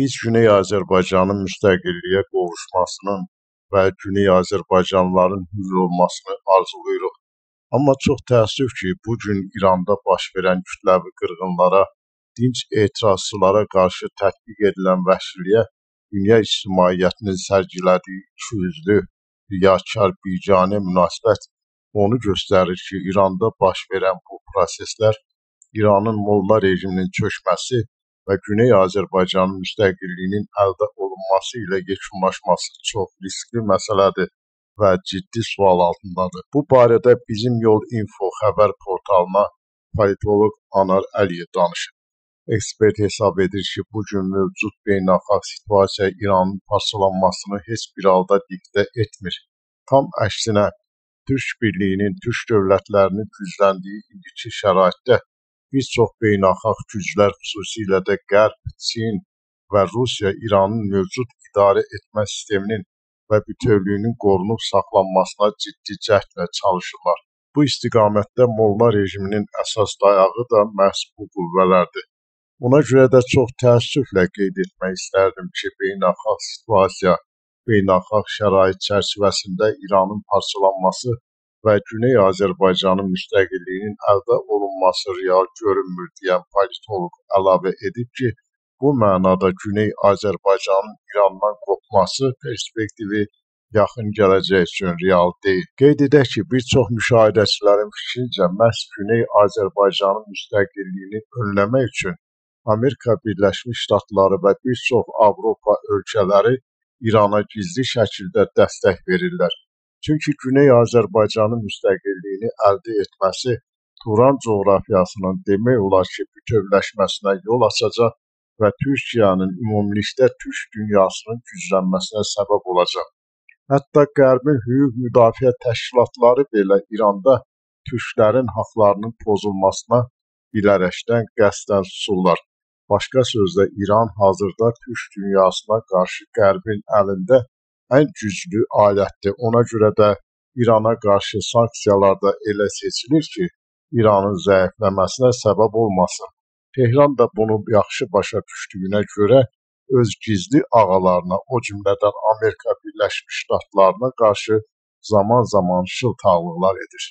Biz Güney Azərbaycanın müstəqilliyə qovuşmasının və Güney Azərbaycanlıların hürr olmasını arzulayırıq. Amma çox təəssüf ki, bu gün İranda baş verən kütləvi qırğınlara, dinc etirazçılara qarşı tətbiq edilən vəhşiliyə dünya ictimaiyyətinin sərgilədiyi ikiyüzlü, riyakar, biganə münasibət onu göstərir ki, İranda baş verən bu proseslər İranın molla rejiminin çökməsi və Güney Azərbaycanın müstəqilliyinin əldə olunması ilə yekunlaşması çox riskli məsələdir və ciddi sual altındadır. Bu barədə Bizim Yol Info xəbər portalına politoloq Anar Əliyev danışıb. Ekspert hesab edir ki, bu gün mövcud beynəlxalq situasiya İranın parçalanmasını heç bir halda diktə etmir. Tam əksinə, Türk birliyinin, Türk dövlətlərinin gücləndiyi indiki şəraitdə bir çox beynəlxalq güclər, xüsusilə də Qərb, Çin və Rusiya İranın mövcud idarə etmə sisteminin və bütövlüyünün qorunub saxlanmasına ciddi cəhdlə çalışırlar. Bu istiqamətdə molla rejiminin əsas dayağı da məhz bu qüvvələrdir. Buna görə də çox təəssüflə qeyd etmək istərdim ki, beynəlxalq situasiya, beynəlxalq şərait çərçivəsində İranın parçalanması və Güney Azərbaycanın müstəqilliyinin əldə olunması real görünmür deyən politoloq əlavə edib ki, bu mənada Güney Azərbaycanın İrandan qopması perspektivi yaxın gələcək üçün real deyil. Qeyd edək ki, bir çox müşahidəçilərin fikrincə məhz Güney Azərbaycanın müstəqilliyini önləmək üçün Amerika Birləşmiş Ştatları və bir çox Avropa ölkələri İrana gizli şəkildə dəstək verirlər. Çünki Güney Azərbaycanın müstəqilliyini əldə etməsi Turan coğrafiyasının demək olar ki, bütövləşməsinə yol açacaq və Türkiyənin ümumilikdə türk dünyasının güclənməsinə səbəb olacaq. Hətta Qərbin hüquq müdafiə təşkilatları belə İranda türklərin haqlarının pozulmasına bilərəkdən qəsdən susurlar. Başqa sözlə İran hazırda türk dünyasına qarşı Qərbin əlində ən güclü alətdir. Ona görə də İrana qarşı sanksiyalar da elə seçilir ki, İranın zəifləməsinə səbəb olmasın. Tehran da bunu yaxşı başa düşdüyünə görə öz gizli ağalarına, o cümlədən Amerika Birləşmiş Ştatlarına qarşı zaman-zaman şıltaqlıqlar edir.